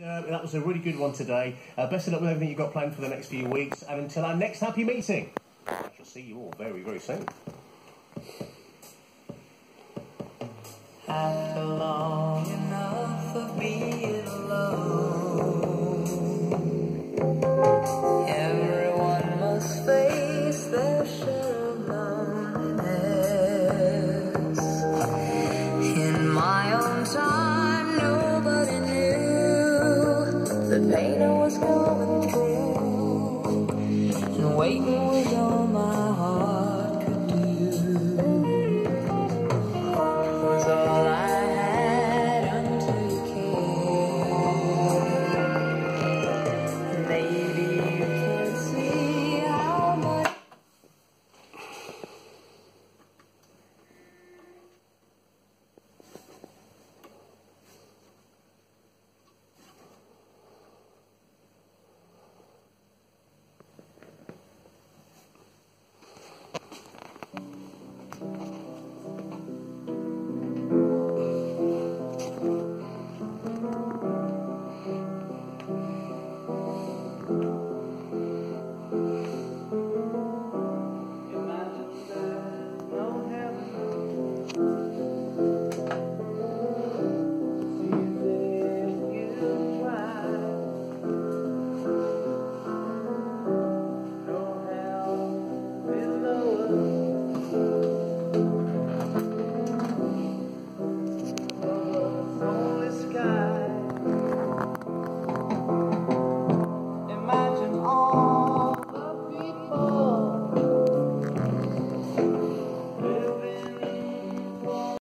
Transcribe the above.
Uh, that was a really good one today. Uh, best of luck with everything you've got planned for the next few weeks. And until our next happy meeting, I shall see you all very, very soon. How long enough of being